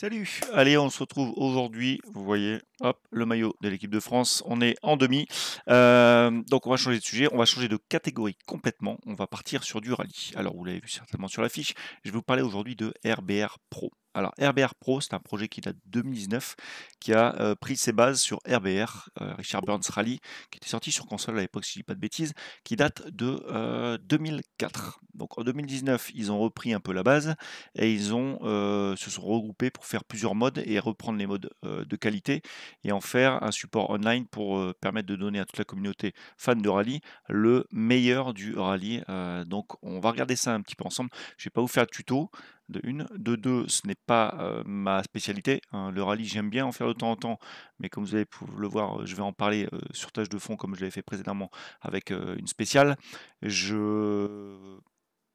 Salut Allez, on se retrouve aujourd'hui, vous voyez, hop, le maillot de l'équipe de France, on est en demi. Euh, donc on va changer de sujet, on va changer de catégorie complètement, on va partir sur du rallye. Alors vous l'avez vu certainement sur l'affiche, je vais vous parler aujourd'hui de RBR Pro. Alors RBR Pro, c'est un projet qui date de 2019, qui a euh, pris ses bases sur RBR, euh, Richard Burns Rally, qui était sorti sur console à l'époque, si je dis pas de bêtises, qui date de 2004. Donc en 2019, ils ont repris un peu la base et ils se sont regroupés pour faire plusieurs modes et reprendre les modes de qualité et en faire un support online pour permettre de donner à toute la communauté fan de rallye le meilleur du rallye. donc on va regarder ça un petit peu ensemble. Je ne vais pas vous faire de tuto de une. De deux, ce n'est pas ma spécialité. Hein. Le rallye, j'aime bien en faire de temps en temps, mais comme vous allez pouvoir le voir, je vais en parler sur tâche de fond comme je l'avais fait précédemment avec une spéciale. Je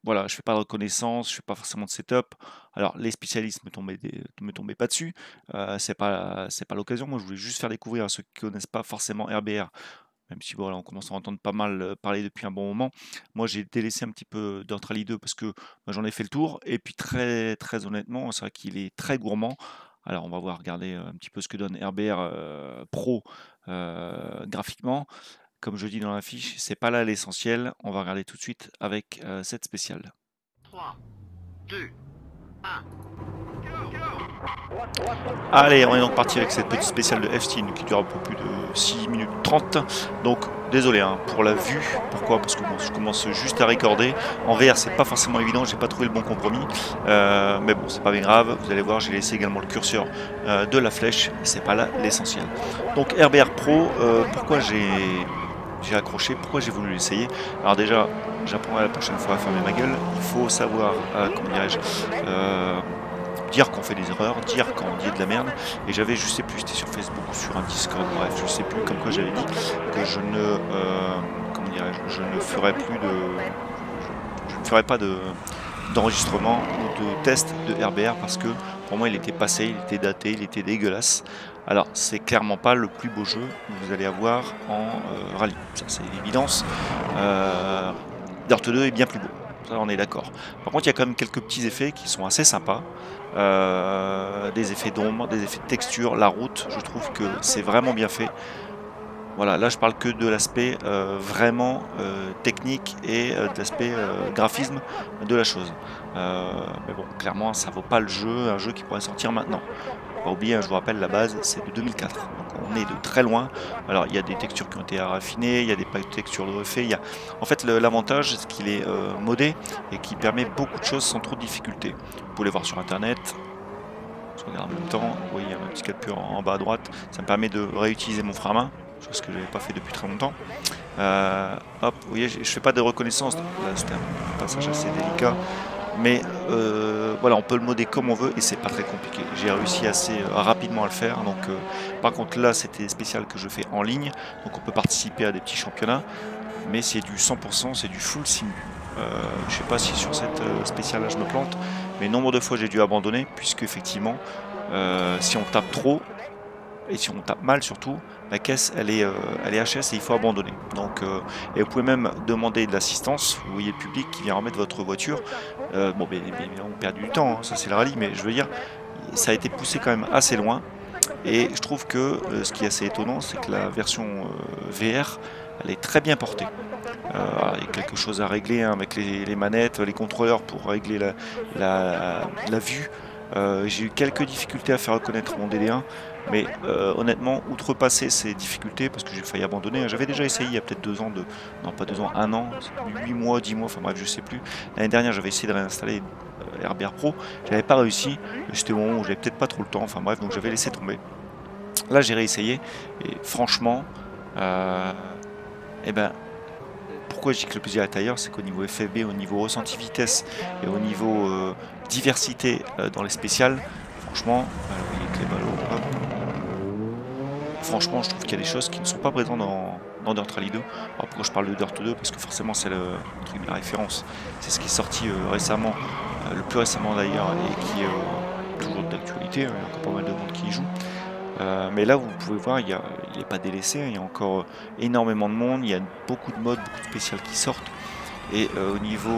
voilà, je fais pas de reconnaissance, je fais pas forcément de setup. Alors les spécialistes me tombaient, me tombaient pas dessus, euh, c'est pas l'occasion. Moi, je voulais juste faire découvrir à ceux qui connaissent pas forcément RBR, même si voilà, on commence à entendre pas mal parler depuis un bon moment. Moi, j'ai délaissé un petit peu d'Entrali 2 parce que bah, j'en ai fait le tour. Et puis très très honnêtement, c'est vrai qu'il est très gourmand. Alors on va voir, regarder un petit peu ce que donne RBR Pro graphiquement. Comme je dis dans la fiche, c'est pas là l'essentiel. On va regarder tout de suite avec cette spéciale. 3, 2, 1. Allez, on est donc parti avec cette petite spéciale de f qui dure un peu plus de 6 minutes 30. Donc, désolé hein, pour la vue. Pourquoi? Parce que je commence juste à recorder. En VR, c'est pas forcément évident, j'ai pas trouvé le bon compromis. Euh, mais bon, c'est pas bien grave. Vous allez voir, j'ai laissé également le curseur euh, de la flèche. C'est pas là l'essentiel. Donc, RBR Pro, pourquoi j'ai accroché? Pourquoi j'ai voulu l'essayer? Alors déjà, j'apprends la prochaine fois à fermer ma gueule. Il faut savoir, euh, comment dirais-je, euh, dire qu'on fait des erreurs, dire quand on dit de la merde. Et j'avais, je sais plus, j'étais sur Facebook ou sur un Discord, bref, je sais plus, comme quoi j'avais dit que je ne, euh, comment je ne ferais plus de, je, ne ferais pas de d'enregistrement ou de test de RBR parce que pour moi il était passé, il était daté, il était dégueulasse. Alors, c'est clairement pas le plus beau jeu que vous allez avoir en euh, rallye. Ça, c'est l'évidence. Euh, Dirt 2 est bien plus beau. On est d'accord. Par contre, il y a quand même quelques petits effets qui sont assez sympas. Euh, des effets d'ombre, des effets de texture. La route, je trouve que c'est vraiment bien fait. Voilà, là je parle que de l'aspect euh, vraiment technique et de l'aspect graphisme de la chose. mais bon, clairement, ça vaut pas le jeu, un jeu qui pourrait sortir maintenant pas oublier, hein, je vous rappelle, la base c'est de 2004. Donc on est de très loin. Alors il y a des textures qui ont été raffinées, il y a des textures de refait. Y a... En fait, l'avantage c'est qu'il est euh, modé et qui permet beaucoup de choses sans trop de difficultés. Vous pouvez les voir sur internet. Je regarde en même temps. Vous voyez, y a un petit capture en, bas à droite. Ça me permet de réutiliser mon frein à main, chose que je n'avais pas fait depuis très longtemps. Euh, hop, vous voyez, je ne fais pas de reconnaissance. C'était un passage assez délicat. Mais euh, voilà, on peut le modder comme on veut et c'est pas très compliqué. J'ai réussi assez euh, rapidement à le faire. Donc, par contre, là, c'était spécial que je fais en ligne. Donc, on peut participer à des petits championnats. Mais c'est du 100%, c'est du full sim. je sais pas si sur cette spéciale là je me plante, mais nombre de fois j'ai dû abandonner puisque effectivement, si on tape trop, et si on tape mal surtout, la caisse elle est, euh, elle est HS et il faut abandonner. Donc, euh, et vous pouvez même demander de l'assistance, vous voyez le public qui vient remettre votre voiture. Euh, bon, mais, on perd du temps, hein, ça c'est le rallye, mais je veux dire, ça a été poussé quand même assez loin. Et je trouve que ce qui est assez étonnant, c'est que la version VR, elle est très bien portée. il y a quelque chose à régler hein, avec les, manettes, les contrôleurs pour régler la, la, la vue. J'ai eu quelques difficultés à faire reconnaître mon DD1, mais euh, honnêtement, outrepasser ces difficultés, parce que j'ai failli abandonner, hein, j'avais déjà essayé il y a peut-être deux ans, de, non pas deux ans, un an, huit mois, dix mois, enfin bref, je sais plus. L'année dernière, j'avais essayé de réinstaller euh, Pro, j'avais pas réussi, c'était au moment où j'avais peut-être pas trop le temps, enfin bref, donc j'avais laissé tomber. Là, j'ai réessayé, et franchement, euh, eh ben, pourquoi je dis que le plaisir est ailleurs, c'est qu'au niveau FFB, au niveau ressenti vitesse et au niveau diversité dans les spéciales, franchement, ballots, franchement, je trouve qu'il y a des choses qui ne sont pas présentes dans, Dirt Rally 2. Alors pourquoi je parle de Dirt 2 Parce que forcément, c'est le truc de la référence. C'est ce qui est sorti euh, récemment, euh, le plus récemment d'ailleurs, et qui est euh, toujours d'actualité. Hein, il y a encore pas mal de monde qui y joue. Mais là, vous pouvez voir, il n'est pas délaissé. Hein, il y a encore énormément de monde. Il y a beaucoup de modes, beaucoup de spéciales qui sortent. Et au niveau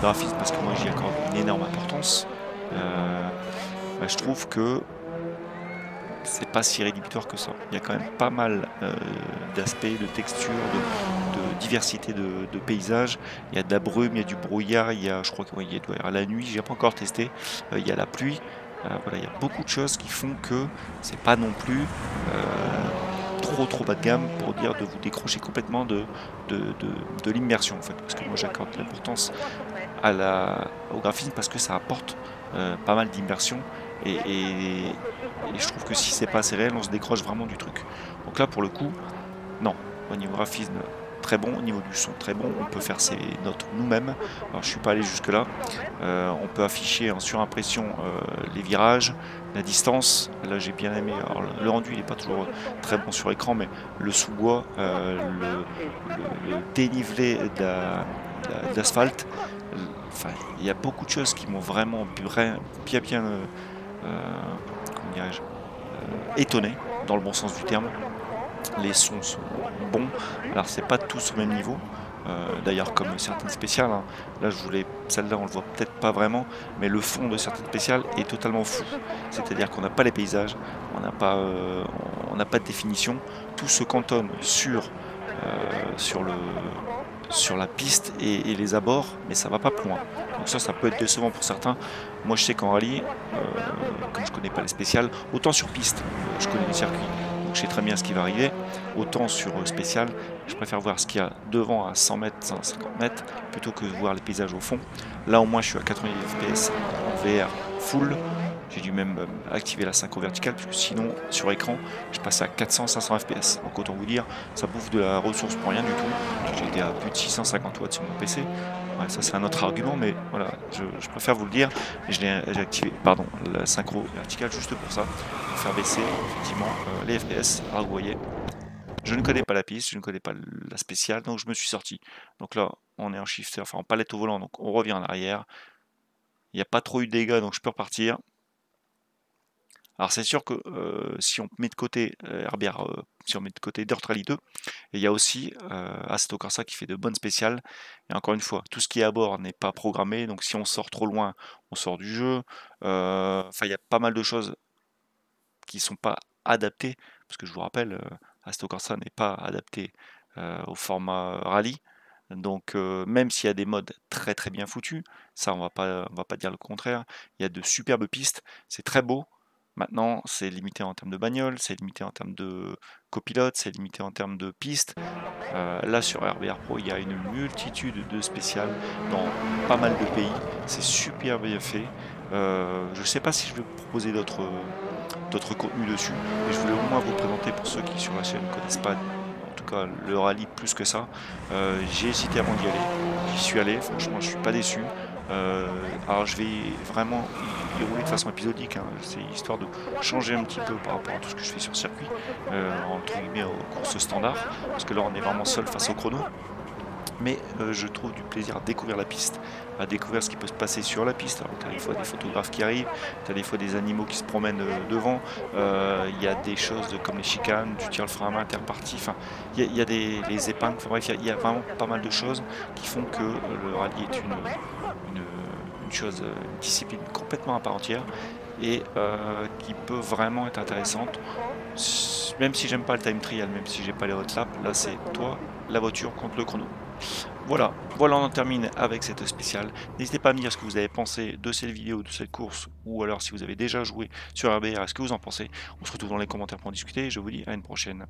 graphisme, parce que moi j'y accorde une énorme importance, bah, je trouve que c'est pas si rédhibitoire que ça. Il y a quand même pas mal euh, d'aspects, de textures, de, diversité de, paysages. Il y a de la brume, il y a du brouillard, il y a, je crois qu'il y la nuit, j'ai pas encore testé. Euh, il y a la pluie. Euh, il y a beaucoup de choses qui font que c'est pas non plus trop trop bas de gamme pour dire de vous décrocher complètement de, l'immersion en fait. Parce que moi j'accorde l'importance au graphisme parce que ça apporte pas mal d'immersion et, je trouve que si c'est pas assez réel, on se décroche vraiment du truc. Donc là, pour le coup, non. Au niveau graphisme, très bon. Au niveau du son, très bon. On peut faire ses notes nous-mêmes. Alors, je suis pas allé jusque là. Euh, on peut afficher en surimpression euh, les virages, la distance. Là, j'ai bien aimé. Alors, le rendu, il n'est pas toujours très bon sur écran, mais le sous-bois, euh, le, dénivelé d'asphalte. Enfin, il y a beaucoup de choses qui m'ont vraiment bien, bien, étonné, dans le bon sens du terme. Les sons sont bons, alors c'est pas tous au même niveau. Euh, d'ailleurs comme certaines spéciales, hein. là je voulais, celle-là on le voit peut-être pas vraiment, mais le fond de certaines spéciales est totalement fou. C'est-à-dire qu'on n'a pas les paysages, on n'a pas, pas de définition, tout se cantonne sur, sur la piste et, les abords, mais ça va pas plus loin. Donc ça, ça peut être décevant pour certains. Moi, je sais qu'en rallye, euh, comme je connais pas les spéciales, autant sur piste, je connais les circuits, je sais très bien ce qui va arriver. Autant sur euh, spécial, je préfère voir ce qu'il y a devant à 100 mètres, 150 mètres, plutôt que voir les paysages au fond. Là, au moins, je suis à 90 fps en VR full. J'ai dû même euh, activer la synchro verticale, puisque sinon, sur écran, je passe à 400-500 fps. Donc autant vous dire, ça bouffe de la ressource pour rien du tout. J'étais à plus de 650 watts sur mon PC. Ça c'est un autre argument, mais voilà, je, préfère vous le dire. Je l'ai activé, pardon, la synchro verticale juste pour ça, pour faire baisser effectivement euh, les FPS. Alors vous voyez, je ne connais pas la piste, je ne connais pas la spéciale, donc je me suis sorti. Donc là, on est en shifter, enfin en palette au volant, donc on revient en arrière. Il n'y a pas trop eu de dégâts, donc je peux repartir. Alors c'est sûr que si on met de côté si on met de côté Dirt Rally 2, il y a aussi Assetto qui fait de bonnes spéciales. Et encore une fois, tout ce qui est à bord n'est pas programmé, donc si on sort trop loin, on sort du jeu. Enfin, il y a pas mal de choses qui ne sont pas adaptées, parce que je vous rappelle, Assetto n'est pas adapté au format rallye. Donc même s'il y a des modes très très bien foutus, ça on va on va pas dire le contraire, il y a de superbes pistes, c'est très beau, Maintenant, c'est limité en termes de bagnole, c'est limité en termes de copilote, c'est limité en termes de pistes. Euh, là, sur RBR Pro, il y a une multitude de spéciales dans pas mal de pays. C'est super bien fait. Euh, je ne sais pas si je vais proposer d'autres d'autres contenus dessus, mais je voulais au moins vous présenter pour ceux qui sur la chaîne ne connaissent pas en tout cas le rallye plus que ça. Euh, j'ai hésité avant d'y aller, j'y suis allé, franchement je suis pas déçu. Euh, alors je vais vraiment y rouler de façon épisodique, hein. c'est histoire de changer un petit peu par rapport à tout ce que je fais sur circuit, euh, entre guillemets aux courses standard, parce que là on est vraiment seul face au chrono mais euh, je trouve du plaisir à découvrir la piste, à découvrir ce qui peut se passer sur la piste. tu as des fois des photographes qui arrivent, tu as des fois des animaux qui se promènent devant, il y a des choses comme les chicanes, tu tires le frein à main, t'es reparti, enfin, il y, a des les épingles, bref, il y, a vraiment pas mal de choses qui font que le rallye est une, une, chose, une discipline complètement à part entière et qui peut vraiment être intéressante même si j'aime pas le time trial, même si j'ai pas les hot laps, là c'est toi, la voiture contre le chrono. Voilà, voilà on en termine avec cette spéciale. N'hésitez pas à me dire ce que vous avez pensé de cette vidéo, de cette course, ou alors si vous avez déjà joué sur RBR, est-ce que vous en pensez? On se retrouve dans les commentaires pour en discuter, je vous dis à une prochaine.